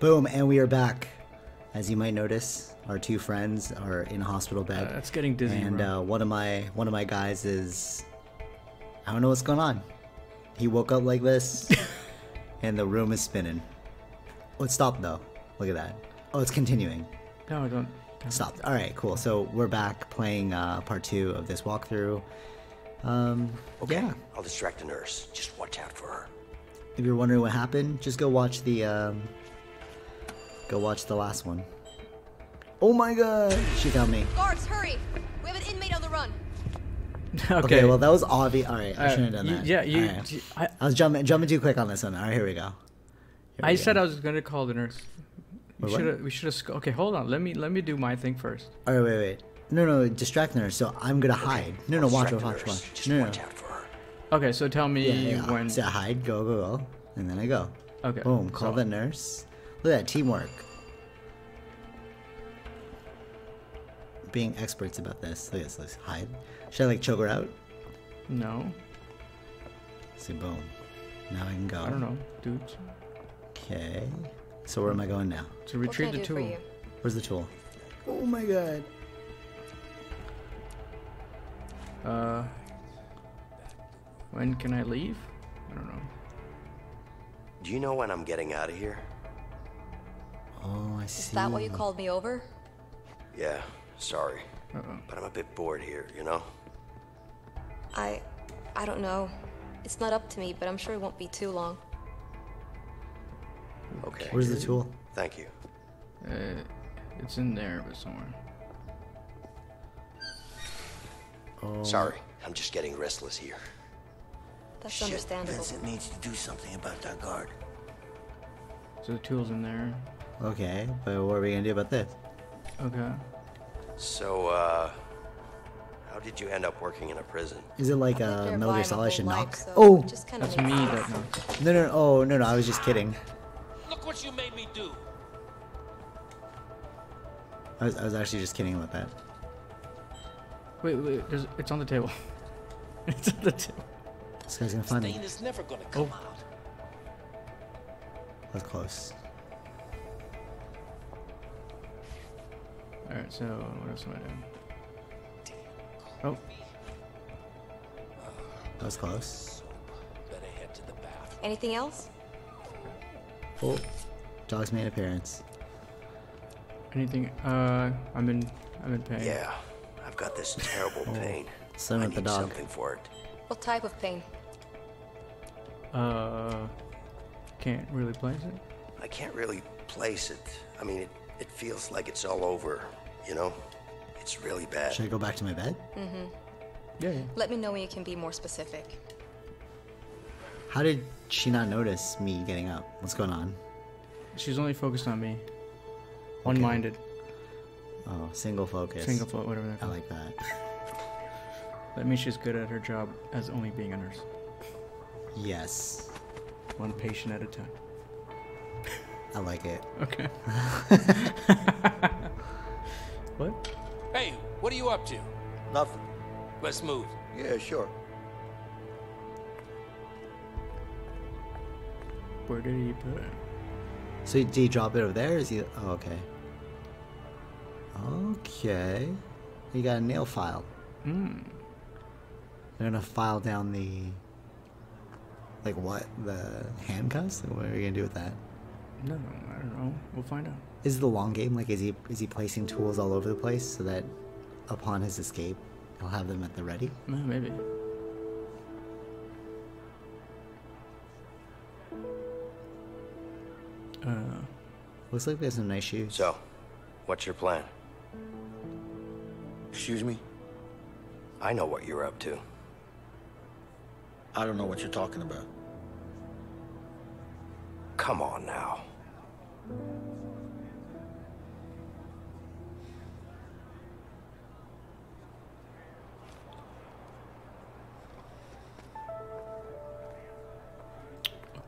Boom, and we are back. As you might notice, our two friends are in a hospital bed. Uh, it's getting dizzy, And uh, one of my one of my guys is I don't know what's going on. He woke up like this, and the room is spinning. Oh, it stopped though. Look at that. Oh, it's continuing. No, I don't. don't- Stop. All right, cool. So we're back playing uh, part two of this walkthrough. Um, yeah. I'll distract the nurse. Just watch out for her. If you're wondering what happened, just go watch the um, go watch the last one. Oh my god, she got me. Guards, hurry! We have an inmate on the run. Okay. Okay, well that was obvious. All right, I Uh, shouldn't have done you- that. yeah, you- All right. you- I- I was jumping jumping too quick on this one. All right, here we go. Here I we said go. I was gonna call the nurse. We Wait, what? should have. We should have. Okay, hold on. Let me. Let me do my thing first. All right, wait, wait. No, no, distract her. So I'm gonna hide. No, no, watch, distract watch, the watch, nurse. watch. Just No, no. watch out for her. Okay, so tell me Yeah, yeah. when. So hide, go, go, go, and then I go. Okay. Boom. Call so- the nurse. Look at that teamwork. Being experts about this. Look at this. Let's hide. Should I like choke her out? No, See, boom. Now I can go. I don't know, dude. Okay. So where am I going now? To retrieve the tool. Where's the tool? Oh my god. Uh, when can I leave? I don't know. Do you know when I'm getting out of here? Oh, I see. Is that why you called me over? Yeah, sorry. Uh-oh. But I'm a bit bored here, you know? I. I don't know. It's not up to me, but I'm sure it won't be too long. Okay. Where's the tool? Thank you. Uh, it's in there, but somewhere. Oh. Sorry, I'm just getting restless here. That's understandable. Vincent needs to do something about that guard. So the tool's in there. Okay, but what are we gonna do about this? Okay. So, uh, how did you end up working in a prison? Is it like a nearby Metal Gear Solid should life, knock? so Oh! just kinda That's makes me sense. that knows. No, no, no, oh, no, no, I was just kidding. Look what you made me do. I was, I was actually just kidding about that. Wait, wait. There's. It's on the table. it's on the table. This guy's gonna find me. Stain is never gonna come Oh. out. That's close. All right. So what else am I doing? Oh, That was close. Better head to the bathroom. Anything else? Oh, dog's made appearance. anything? Uh, I'm in. I'm in pain. Yeah, I've got this terrible pain. Same I with the need dog. something for it. What type of pain? Uh, can't really place it. I can't really place it. I mean, it, it feels like it's all over, you know? It's really bad. Should I go back to my bed? Mm hmm. Yeah, yeah. Let me know when you can be more specific. How did she not notice me getting up? What's going on? She's only focused on me. One-minded. Oh, single focus. Single foot, whatever that. I like that. That means she's good at her job as only being a nurse. Yes, One patient at a time. I like it. Okay. what? Hey, what are you up to? Nothing. Let's move. Yeah, sure. Where did he put it? So did he drop it over there? Is he? Oh, okay. Okay. You got a nail file. Hmm. They're gonna file down the. Like what? The handcuffs? What are you gonna do with that? No, I don't know. We'll find out. Is it the long game? Like, is he is he placing tools all over the place so that upon his escape, he'll have them at the ready? Maybe. Uh, Looks like we have some nice shoes. So, what's your plan? Excuse me? I know what you're up to. I don't know what you're talking about. Come on now.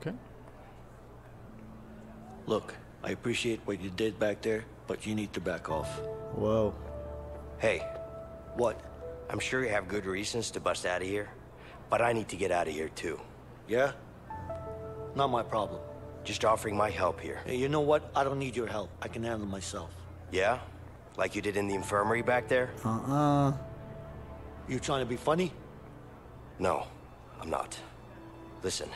Okay. Look, I appreciate what you did back there, but you need to back off. Whoa. Hey, What? I'm sure you have good reasons to bust out of here, but I need to get out of here too. Yeah? Not my problem. Just offering my help here. Hey, you know what? I don't need your help. I can handle myself. Yeah? Like you did in the infirmary back there? Uh-uh. You trying to be funny? No, I'm not. Listen,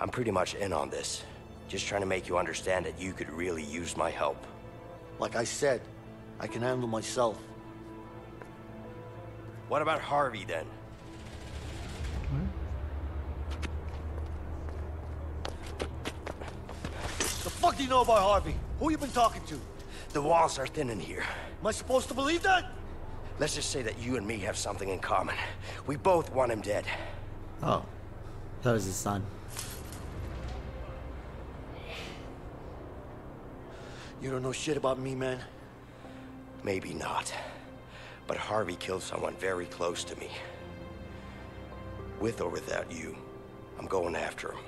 I'm pretty much in on this. Just trying to make you understand that you could really use my help. Like I said, I can handle myself. What about Harvey then? The fuck do you know about Harvey? Who you been talking to? The walls are thin in here. Am I supposed to believe that? Let's just say that you and me have something in common. We both want him dead. Oh. That was his son. You don't know shit about me, man. Maybe not. But Harvey killed someone very close to me. With or without you, I'm going after him.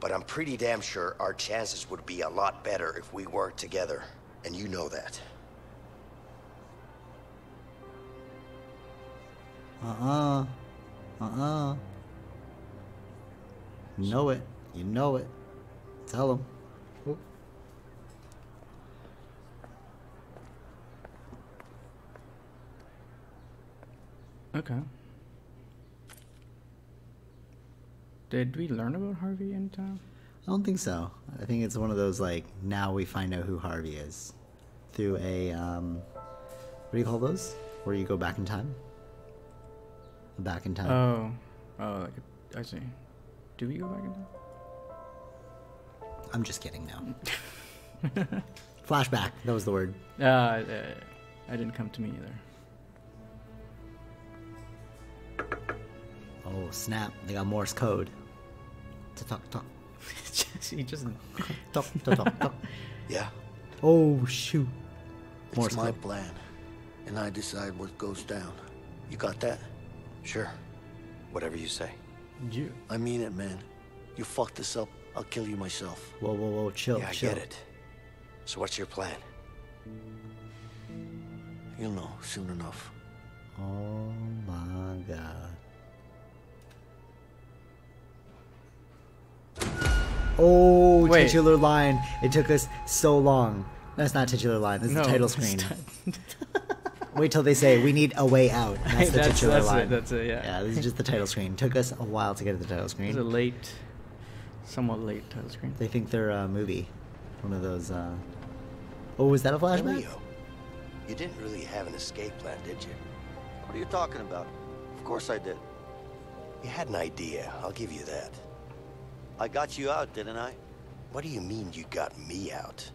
But I'm pretty damn sure our chances would be a lot better if we worked together. And you know that. Uh-uh. Uh-uh. You know it. You know it. Tell him. Oop. Okay. Did we learn about Harvey in time? I don't think so. I think it's one of those like now we find out who Harvey is through a um what do you call those? Where you go back in time? Back in time. Oh, oh, like a, I see. Do we go back in time? I'm just kidding now. Flashback. That was the word. Uh, uh, I didn't come to me either. Oh snap! They got Morse code. Talk talk he just talk talk talk talk. Yeah? Oh shoot! It's Morse my code. plan. And I decide what goes down. You got that? Sure. Whatever you say. you. I mean it, man. You fuck this up, I'll kill you myself. Whoa whoa whoa! Chill yeah, I chill. get it. So what's your plan? You'll know soon enough. Oh my god. Oh, Wait. titular line. It took us so long. That's not titular line. This is No, the title screen. not. Wait till they say we need a way out. That's the That's- titular that's it, line. that's it, yeah. Yeah, this is just the title screen. Took us a while to get to the title screen. It's a late, somewhat late title screen. They think they're a movie. One of those. uh Oh, was that a flashback? Leo, you didn't really have an escape plan, did you? What are you talking about? Of course I did. You had an idea, I'll give you that. I got you out, didn't I? What do you mean you got me out?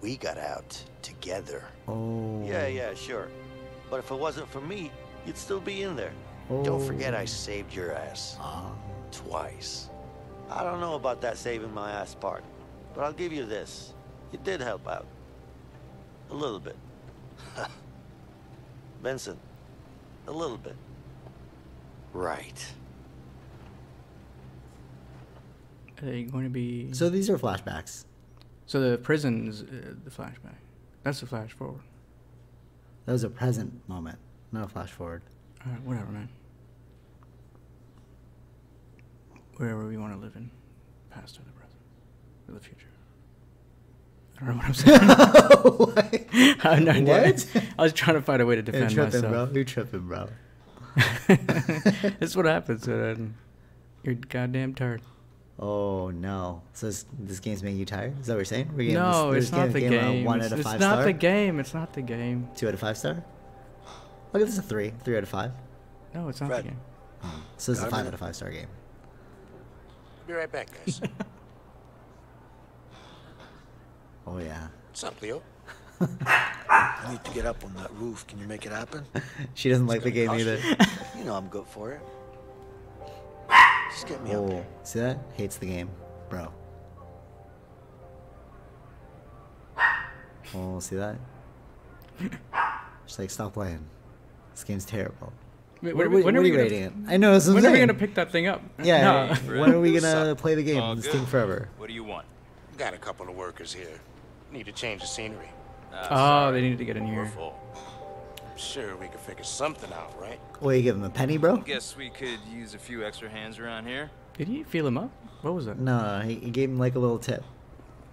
We got out together. Oh. Yeah, yeah, sure. But if it wasn't for me, you'd still be in there. Oh. Don't forget I saved your ass. Ah. Twice. I don't know about that saving my ass part, but I'll give you this. You did help out. A little bit. Vincent, a little bit. Right. Are they going to be? So these are flashbacks. So the prison's uh, the flashback. That's the flash forward. That was a present moment, not a flash forward. All right, whatever, man. Wherever we want to live in, past or the present, or the future. I don't know what I'm saying. I no. What? I was trying to find a way to You're defend tripping, myself. bro. You're tripping, bro. this is what happens when you're goddamn tired. Oh no! So this, this game's making you tired? Is that what you're saying? We're giving No, this, it's we're not the giving game. One It's, out of it's not star. the game. It's not the game. Two out of five star. I'll give this a three. Three out of five. No, it's not Fred. the game. So this is a five out of five star game. Be right back, guys. Oh yeah. What's up, Leo? I need to get up on that roof. Can you make it happen? She doesn't like the game either. you. You know I'm good for it. Just get me up Oh, there. see that? Hates the game, bro. Oh, see that? She's like, stop playing. This game's terrible. Wait, What, when, what, when what are we you gonna, rating it? I know. That's what When I'm are we gonna pick that thing up? Yeah. No. when are we gonna play the game? All this good? thing forever. What do you want? Got a couple of workers here. Need to change the scenery. Ah, Oh, sorry. they need to get in We're here. full. I'm sure we could figure something out, right? What, you give him a penny, bro? I guess we could use a few extra hands around here. Did he feel him up? What was that? No, he, he gave him like a little tip,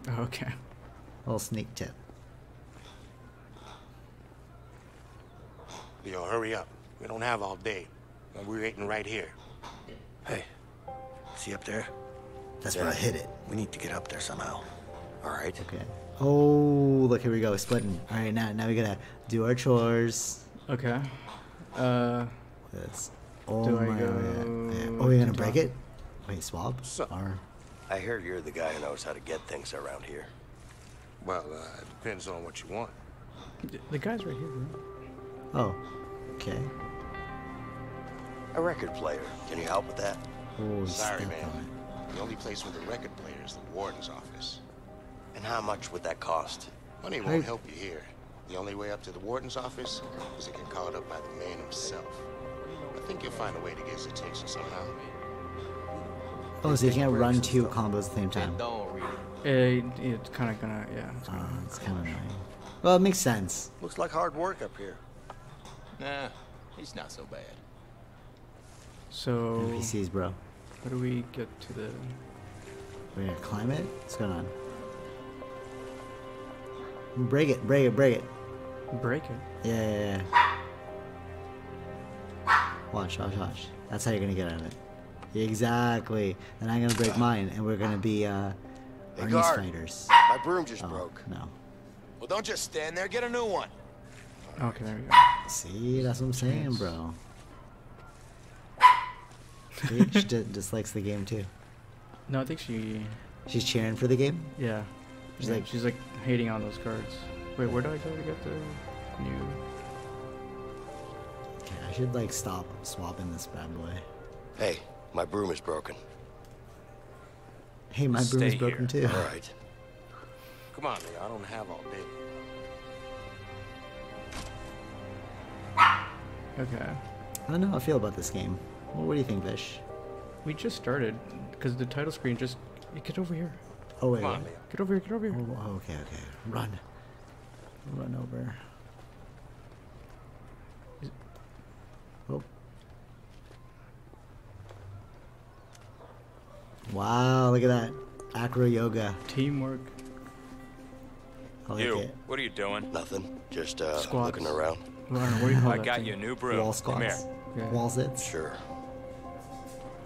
Oh, okay. a little sneak tip. Leo, hurry up. We don't have all day. We're waiting right here. Hey, see up there? That's where I hit it. We need to get up there somehow. All right. Okay. Oh, look, here we go, splitting. All right, now now we gotta do our chores. Okay. Uh, This. Oh Do I my go god. Yeah. Oh, you're gonna to break it? Wait, swap? So- Or I hear you're the guy who knows how to get things around here. Well, uh, it depends on what you want. the guy's right here. Bro. oh, okay. A record player. Can you help with that? Oh, Sorry, stepped man. The only place with a record player is the warden's office. And how much would that cost? Money won't help you here. The only way up to the warden's office is to get called up by the man himself. I think you'll find a way to get his attention somehow. Oh, so you can't run two combos at the same time. Eh, it's kind of gonna, yeah. It's gonna, it's kind of annoying. Well, it makes sense. Looks like hard work up here. Nah, he's not so bad. so, NPCs, bro. how do we get to the? We're gonna climb it? What's going on? Break it, break it, break it. Break it. Yeah, yeah, yeah. Watch, watch, watch. That's how you're gonna get out of it. Exactly. And I'm gonna break mine, and we're gonna be uh, Hey, Arnie's guard. fighters. My broom just Oh, broke. no. Well, don't just stand there. Get a new one. Okay, there we go. See, that's what I'm saying, bro. See, she d- dislikes the game too. No, I think she, She's cheering for the game. yeah. She's yeah, like- she's like hating on those cards. Wait, where do I go to get the new? Okay, I should like stop swapping this bad boy. Hey, my broom is broken. Hey, my broom is Stay broken too. All right. Come on, Leo. I don't have all day. Okay. I don't know how I feel about this game. Well, what do you think, Vish? We just started because the title screen just. Get over here. Oh wait. Come on, wait. Get over here. Get over here. Oh, oh, okay, okay. Run. Run over. Oh. Wow, look at that. Acro yoga. Teamwork. I like you, it. what are you doing? Nothing. Just uh, Squats. looking around. Well, I what do you call I got thing? you a new broom. Wall Come here. squats. Okay. Wall sits. Sure.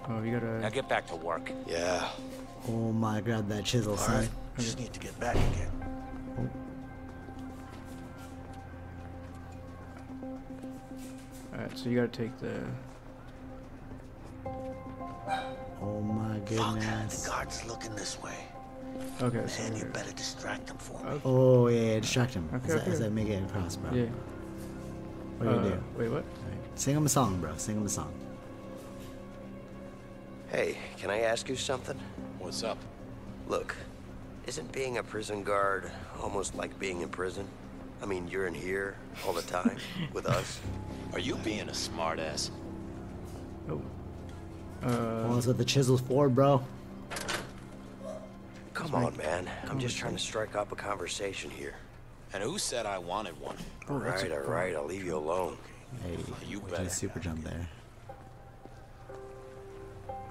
Oh, you gotta. Now get back to work. Yeah. Oh my god, that chisel, All son. right. Just need to get back again. Alright, so you gotta take the. Oh my goodness. Fuck. The guard's looking this way. Okay, so. Man, you better distract him for me. Oh yeah, yeah, distract him. Okay, as, I, okay. as I make it across, bro. Yeah. What do you Uh, do? Wait, what? Alright. Sing him a song, bro. Sing him a song. Hey, can I ask you something? What's up? Look, isn't being a prison guard almost like being in prison? I mean, you're in here all the time with us. Are you being a smartass? Oh. Uh, well, that's what the chisel's for, bro. Come on, man. I'm just trying to strike up a conversation here. And who said I wanted one? All right, all right. I'll leave you alone. Hey, You we better. a super jump there.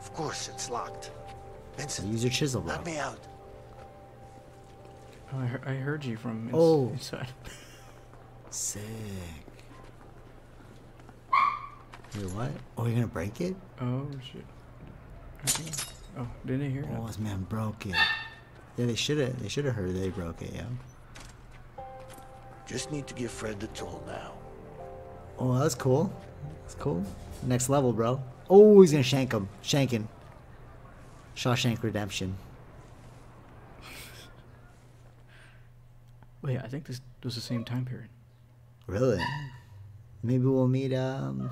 Of course, it's locked. So Vincent, use your chisel, bro. let me out. oh, I, heard, I heard you from ins- Oh. inside. Sick. Wait, what? Oh, you're gonna break it? Oh shit. I Oh, didn't I hear Oh, that? this man broke it. Yeah, they should have. They should have heard they broke it, yeah. Just need to give Fred the tool now. Oh, that's cool. That's cool. Next level, bro. Oh, he's gonna shank him. Shanking. Shawshank Redemption. Wait, I think this was the same time period. Really? Maybe we'll meet um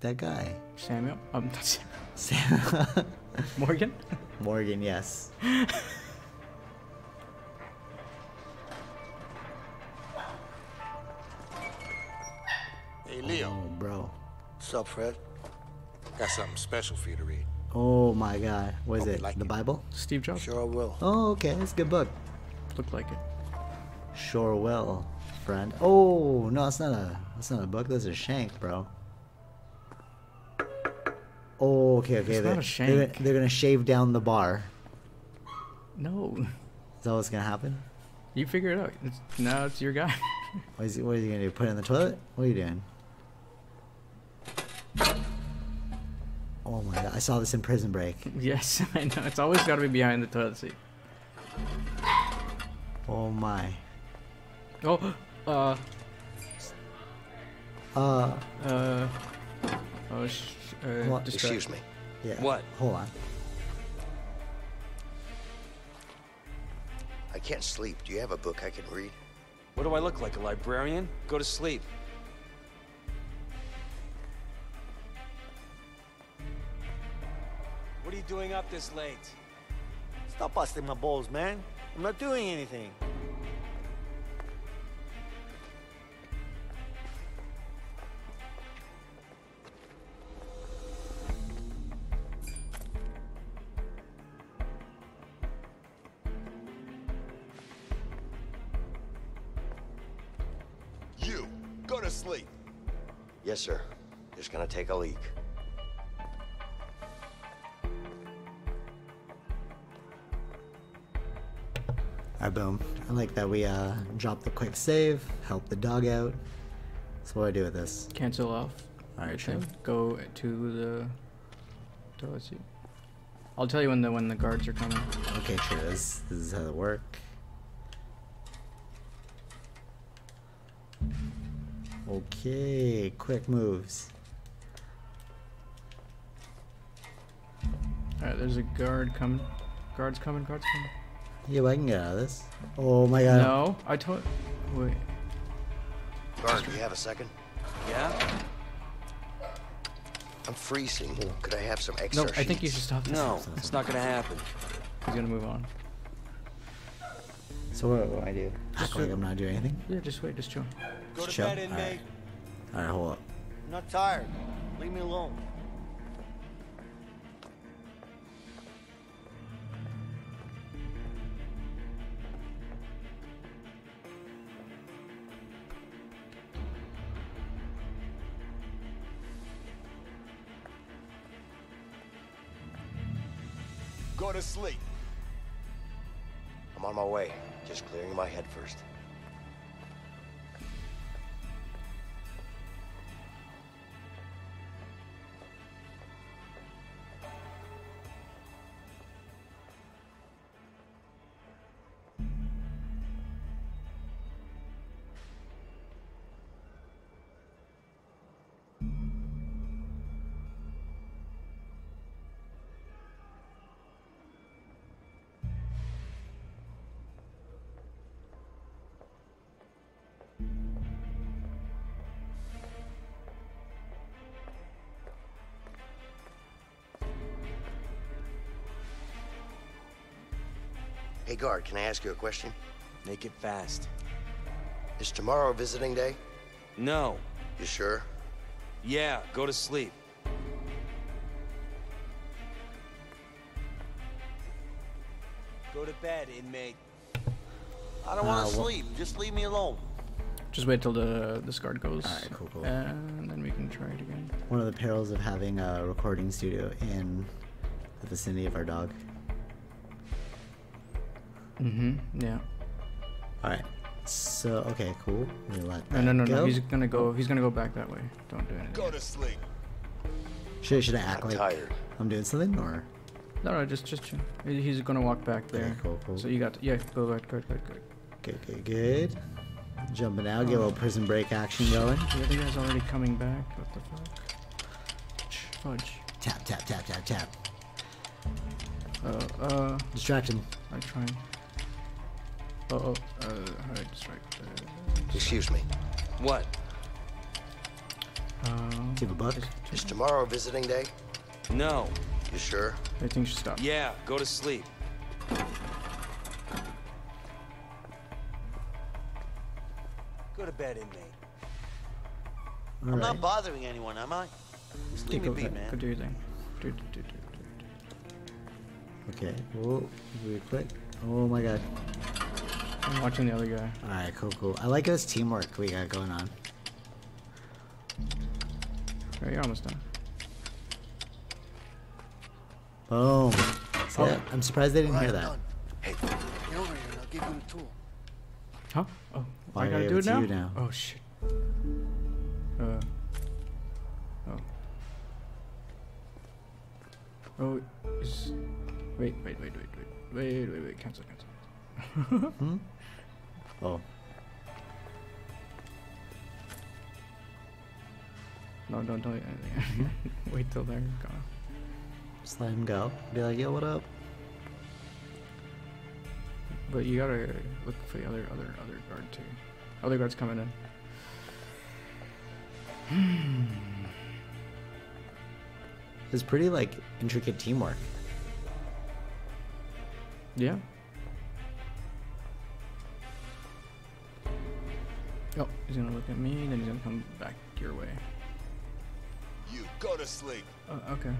that guy. Samuel? Um, not Samuel. Sam Morgan? Morgan, yes. Up, Fred? Got something special for you to read. Oh my God. What is Hope it? like the it. Bible? Steve Jobs? Sure I will. Oh, okay. It's a good book. Looked like it. Sure will, friend. Oh no, it's not a. That's not a book. That's a shank, bro. Oh, okay, okay. It's They're, not a they're, shank. they're gonna shave down the bar. No. Is that what's gonna happen? You figure it out. It's, now it's your guy. What is he, what is he gonna do? Put it in the toilet? What are you doing? Oh my god! I saw this in Prison Break. yes, I know. It's always got to be behind the toilet seat. Oh my. Oh, uh, Uh, uh, oh, sh- uh, What? Excuse me. yeah. What? Hold on. I can't sleep. Do you have a book I can read? What do I look like, a librarian? Go to sleep. Doing up this late? Stop busting my balls, man. I'm not doing anything. You, go to sleep. Yes, sir. Just gonna take a leak. Alright, boom. I like that we uh dropped the quick save, help the dog out. So what do I do with this? Cancel off. Alright, thing. sure. Go to the toilet seat. I'll tell you when the when the guards are coming. Okay, sure. This this is how it work. Okay, quick moves. All right, there's a guard coming. Guards coming. Guards coming. Yeah, but I can get out of this. Oh my god. No, I told. Wait. Guard, do you have a second? Yeah? I'm freezing. Could I have some extra? No, extra I think you should stop this. No, it's not gonna happen. He's gonna move on. So what do I do? Act like I'm not doing anything? Yeah, just wait, just chill. Go to Chill. bed, inmate. Alright, hold up. I'm not tired. Leave me alone. To sleep. I'm on my way. Just clearing my head first. Hey, guard, can I ask you a question? Make it fast. Is tomorrow visiting day? No. You sure? Yeah, go to sleep. Go to bed, inmate. I don't want Uh, to wha- sleep. Just leave me alone. Just wait till the this guard goes. Alright, cool, cool. And then we can try it again. One of the perils of having a recording studio in the vicinity of our dog. Mm-hmm. Yeah. Alright. So okay, cool. We let No, that no, no, go. no. He's gonna go. He's gonna go back that way. Don't do anything. Go to sleep. Should, should I act I'm like tired. I'm doing something or No, no, just, just chill. He's gonna walk back there. Okay, cool, cool. So you got, to, yeah, go back, good, good, good. good, good, good. Jumping out, get a little prison break action going. The other guy's already coming back. What the fuck? Ch- Fudge. Tap, tap, tap, tap, tap. Uh, uh, Distraction. I try. Oh, oh, uh, how do I distract? Uh, Excuse me. What? um, Do you have a buck. Is tomorrow visiting day? No. You sure? I think you should stop. Yeah, go to sleep. Go to bed, inmate. All I'm right. not bothering anyone, am I? Just leave me be, man. go do your thing. Do, do, do, do, do. Okay. Whoa, really quick. Oh my god. I'm watching the other guy. Alright, cool, cool. I like this teamwork we got going on. Alright, you're almost done. Boom. See that? I'm surprised they didn't hear that. Done. Hey, get over here and I'll give you the tool. Huh? Oh, Why I gotta do it it now? you now? Oh shit. Uh. Oh. Oh, is. Wait, wait, wait, wait, wait, wait, wait, wait. Cancel, cancel. Hmm? Oh. No, don't do anything. wait till they're gone. Just let him go. Be like, yo, what up? But you gotta look for the other, other, other guard too. Other guards coming in. It's pretty like intricate teamwork. Yeah. Oh, he's gonna look at me, then he's gonna come back your way. You go to sleep. Uh, okay.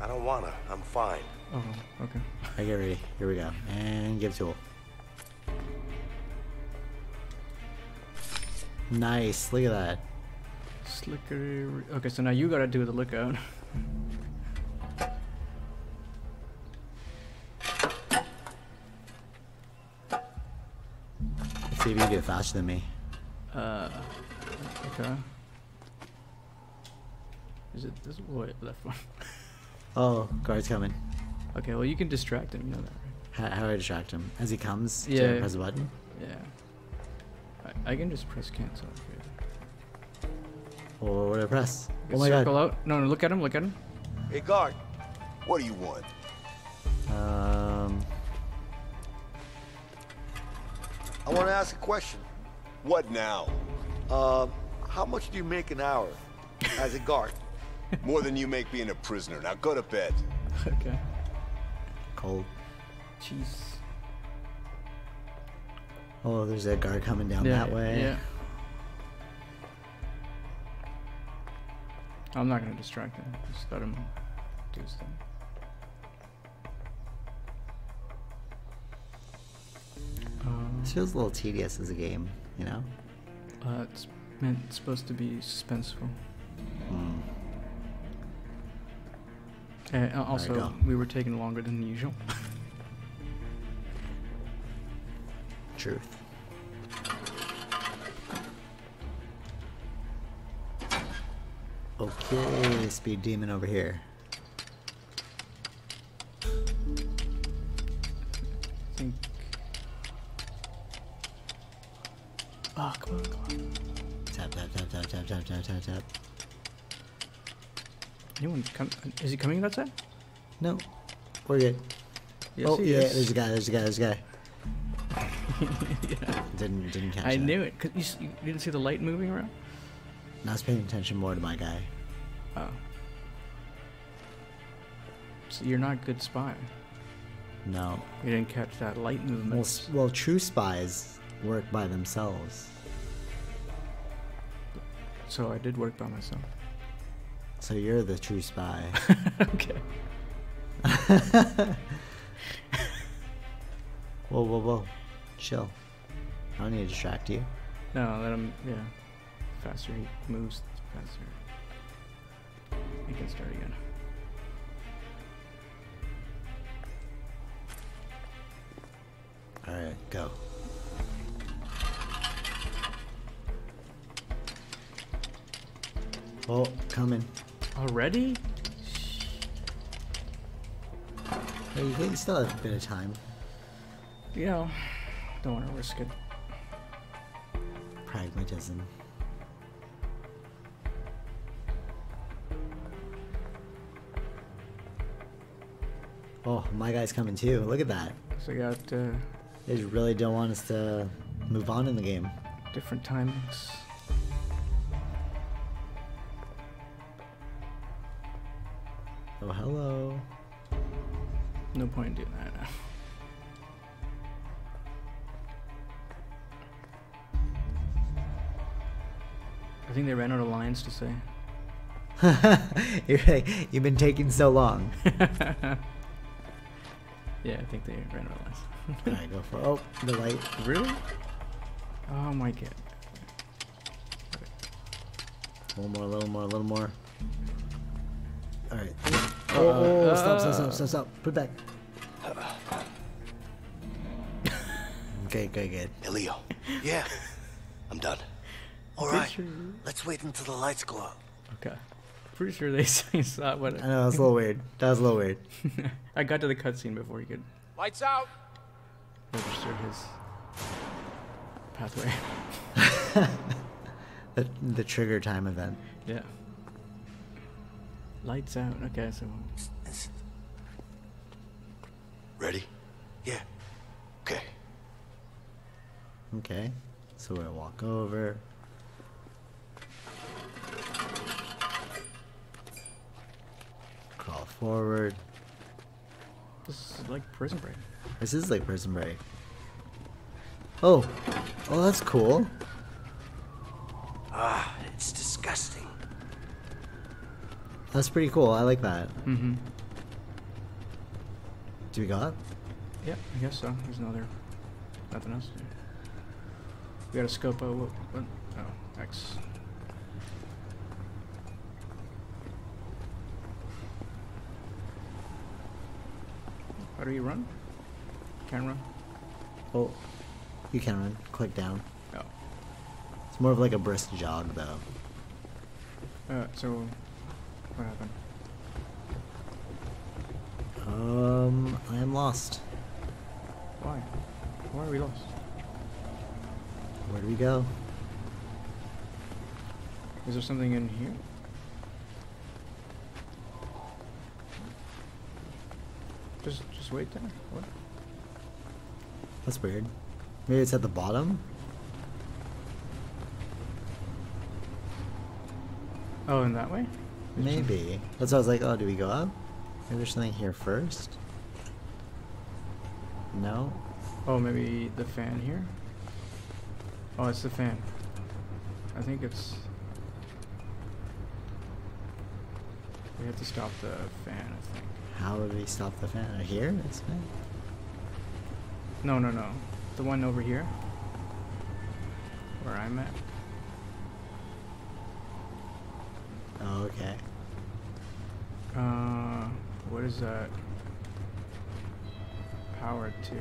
I don't wanna. I'm fine. Oh, okay. I get ready. Here we go. And give tool. Nice. Look at that. Slicker. Okay, so now you gotta do the lookout. Let's see if you can do it faster than me. Uh, okay. Is it this way? Left one. Oh, guard's coming. Okay, well you can distract him. You know that, right? How, how do I distract him? As he comes, Yeah. to press a button? Yeah. I, I can just press cancel. If you Or what do I press? Oh my circle god. out. No, no, look at him. Look at him. Hey, guard. What do you want? Um, I want to ask a question. What now? Um, how much do you make an hour as a guard? More than you make being a prisoner. Now go to bed. Okay. cold. Jeez. Oh, there's that guard coming down yeah, that way. Yeah. I'm not gonna distract him. Just let him do his thing. Um, This feels a little tedious as a game, you know? uh, it's meant it's supposed to be suspenseful. Hmm. And uh, also, we were taking longer than usual. Truth. Okay, speed demon over here. Is he coming that side? No, we're good. Yes, oh, yeah, there's a guy, there's a guy, there's a guy. yeah. Didn't, didn't catch it. I that. knew it. Cause you, you didn't see the light moving around. I was paying attention more to my guy. Oh. So you're not a good spy. No. You didn't catch that light movement. s- well, true spies work by themselves. So I did work by myself. So you're the true spy. okay. whoa, whoa, whoa. Chill. I don't need to distract you. No, let him. Yeah. Faster he moves, faster. He can start again. Alright, go. Oh, coming. Already? Think you still have a bit of time? You know, don't want to risk it. Pragmatism. Oh, my guy's coming too. Look at that. So I got uh, They really don't want us to move on in the game. different timings. Oh, hello. No point in doing that now. I think they ran out of lines to say. You're like, you've been taking so long. Yeah, I think they ran out of lines. I go for Oh, the light. really? Oh my god. A little more, a little more, a little more. Alright. Oh, oh, oh, stop, stop, stop, stop, stop. Put it back. okay, good, good. Hey, Leo. Yeah, I'm done. All right, sure- Let's wait until the lights go out. Okay. Pretty sure they saw what. I know, that was a little weird. That was a little weird. I got to the cutscene before he could Lights out. register his pathway. The, the trigger time event. yeah. Lights out. Okay, so Ready? Yeah. Okay. Okay. So we'll walk over. Crawl forward. this is like Prison Break. This is like Prison Break. Oh. Oh, that's cool. Ah, it's disgusting. That's pretty cool. I like that. Mm-hmm. Do we go up? Yeah, I guess so. There's no other, nothing else. to do. We got a scope. Oh, what, what? Oh, X. How do you run? Can run. Oh. You can run. Click down. Oh. It's more of like a brisk jog, though. Uh, so what happened? Um, I am lost. Why? Why are we lost? Where do we go? Is there something in here? Just, just wait there. What? That's weird. Maybe it's at the bottom? Oh, in that way? Is there some- Maybe. That's why I was like, oh, do we go up? Maybe there's something here first? No? Oh, maybe the fan here? Oh, it's the fan. I think it's... We have to stop the fan, I think. How would we stop the fan? Here? It's fan? No, no, no. The one over here. Where I'm at. Oh, okay. Uh, what is that? Power to.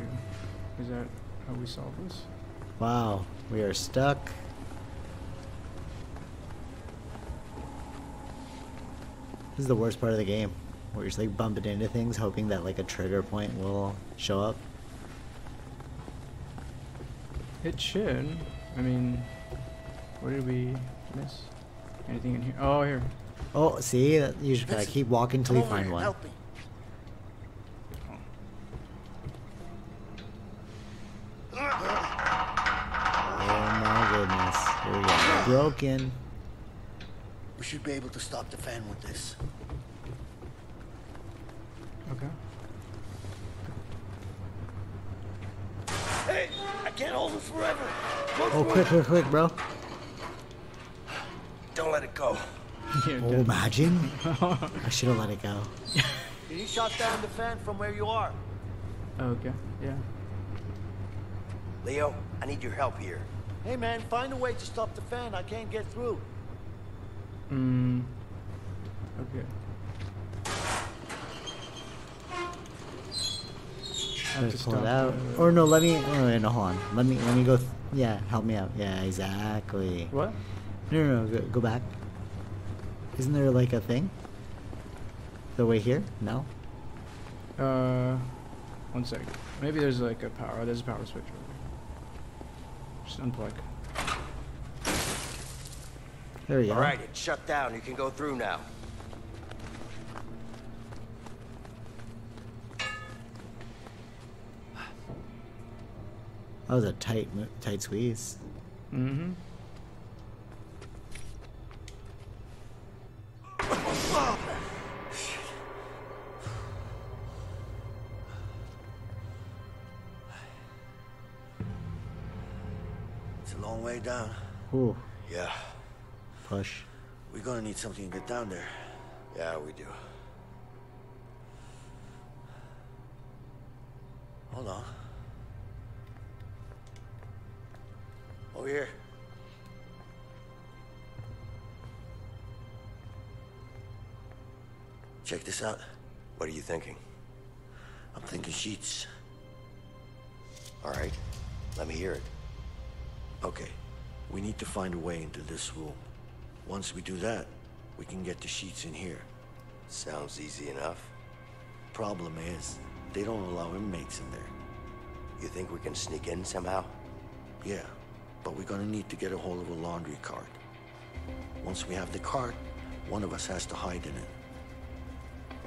Is that how we solve this? Wow, we are stuck. This is the worst part of the game. Where you're just like bumping into things hoping that like a trigger point will show up. It should. I mean, what did we miss? Anything in here? Oh, here. Oh, see? That- You just gotta keep walking until Come you find one. Help me. Oh my goodness. Here we go. Broken. We should be able to stop the fan with this. Okay. Hey, I can't hold it forever. Go Oh, through quick, it. quick, quick, bro. Don't let it go. Oh, imagine. I should have let it go. Can you shut down the fan from where you are? okay. Yeah. Leo, I need your help here. Hey man, find a way to stop the fan. I can't get through. Hmm. Okay. Have Just to pull it out. the- Or no, let me. Oh, wait, no, hold on. Let me. Let me go. Th- yeah, help me out. Yeah, exactly. What? No, no, no. Go, go back. Isn't there like a thing? The way here? No. Uh, one second. Maybe there's like a power. There's a power switch. Over there. Just unplug. There we go. All right, it's shut down. You can go through now. That was a tight, tight squeeze. Mm-hmm. Ooh, Yeah, push. We're gonna need something to get down there. yeah, we do. Hold on. Over here. Check this out. What are you thinking? I'm thinking sheets. All right, let me hear it. Okay, we need to find a way into this room. Once we do that, we can get the sheets in here. Sounds easy enough. Problem is, they don't allow inmates in there. You think we can sneak in somehow? Yeah, but we're gonna need to get a hold of a laundry cart. Once we have the cart, one of us has to hide in it.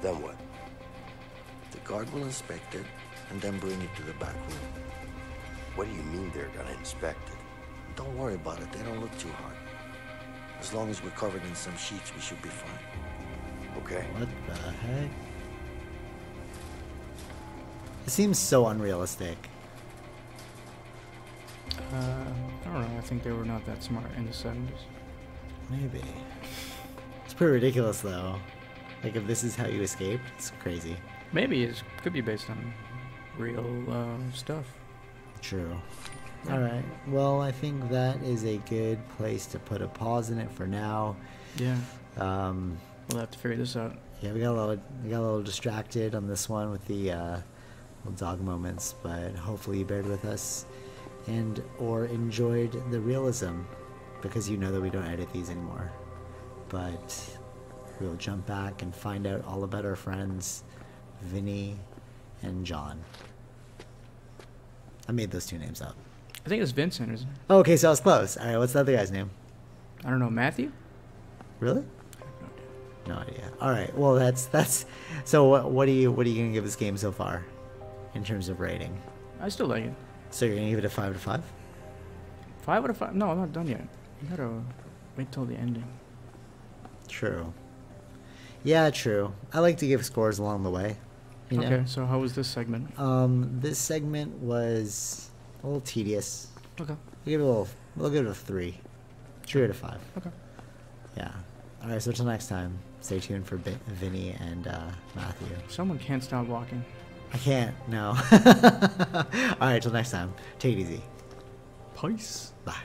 Then what? The guard will inspect it and then bring it to the back room. What do you mean they're gonna inspect it? Don't worry about it, they don't look too hard. As long as we're covered in some sheets, we should be fine. Okay. What the heck? It seems so unrealistic. Uh, I don't know. I think they were not that smart in the 70s. Maybe. It's pretty ridiculous though. Like if this is how you escaped, it's crazy. Maybe it could be based on real uh, stuff. True. All right. Well, I think that is a good place to put a pause in it for now. Yeah. Um, We'll have to figure this out. yeah, we got a little we got a little distracted on this one with the uh, little dog moments, but hopefully you bared with us and or enjoyed the realism because you know that we don't edit these anymore. But we'll jump back and find out all about our friends, Vinny and John. I made those two names up. I think it's Vincent, isn't it? Oh, okay, so I was close. All right, what's the other guy's name? I don't know. Matthew? Really? No idea. All right. Well, that's that's. So what what do you what are you gonna give this game so far, in terms of rating? I still like it. So you're gonna give it a five to five? Five out of five? No, I'm not done yet. You gotta wait till the ending. True. Yeah, true. I like to give scores along the way. You know? Okay, so how was this segment? Um, this segment was a little tedious. Okay. We'll give it a little. We'll give it a three. Three out of five. Okay. Yeah. All right. So until next time, stay tuned for Vin- Vinny and uh, Matthew. Someone can't stop walking. I can't. No. All right. Till next time. Take it easy. Peace. Bye.